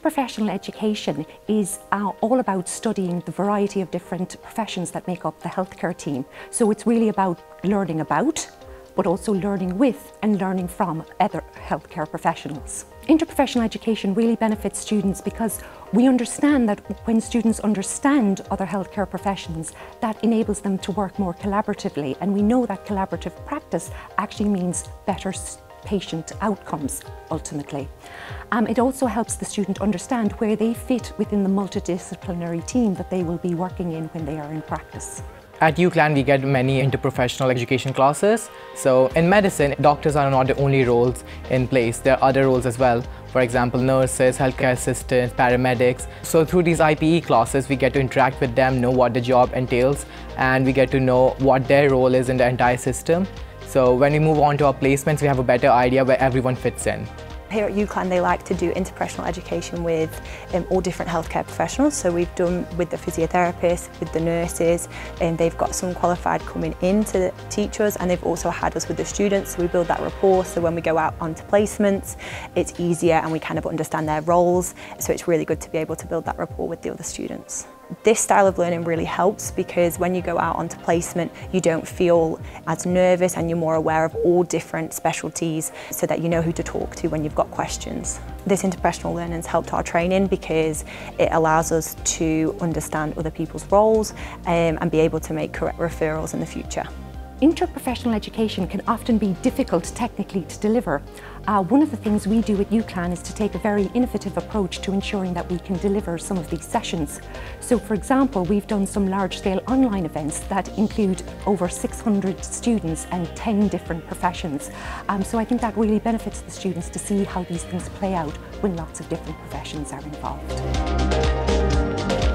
Interprofessional education is uh, all about studying the variety of different professions that make up the healthcare team. So it's really about learning about, but also learning with and learning from other healthcare professionals. Interprofessional education really benefits students because we understand that when students understand other healthcare professions, that enables them to work more collaboratively and we know that collaborative practice actually means better patient outcomes ultimately. Um, it also helps the student understand where they fit within the multidisciplinary team that they will be working in when they are in practice. At UCLan, we get many interprofessional education classes. So in medicine, doctors are not the only roles in place. There are other roles as well. For example, nurses, healthcare assistants, paramedics. So through these IPE classes, we get to interact with them, know what the job entails, and we get to know what their role is in the entire system. So when we move on to our placements, we have a better idea where everyone fits in. Here at UCLan they like to do interprofessional education with um, all different healthcare professionals so we've done with the physiotherapists, with the nurses and they've got some qualified coming in to teach us and they've also had us with the students so we build that rapport so when we go out onto placements it's easier and we kind of understand their roles so it's really good to be able to build that rapport with the other students. This style of learning really helps because when you go out onto placement, you don't feel as nervous and you're more aware of all different specialties so that you know who to talk to when you've got questions. This interprofessional learning has helped our training because it allows us to understand other people's roles um, and be able to make correct referrals in the future. Interprofessional education can often be difficult technically to deliver. Uh, one of the things we do at UCLan is to take a very innovative approach to ensuring that we can deliver some of these sessions. So for example, we've done some large-scale online events that include over 600 students and 10 different professions. Um, so I think that really benefits the students to see how these things play out when lots of different professions are involved.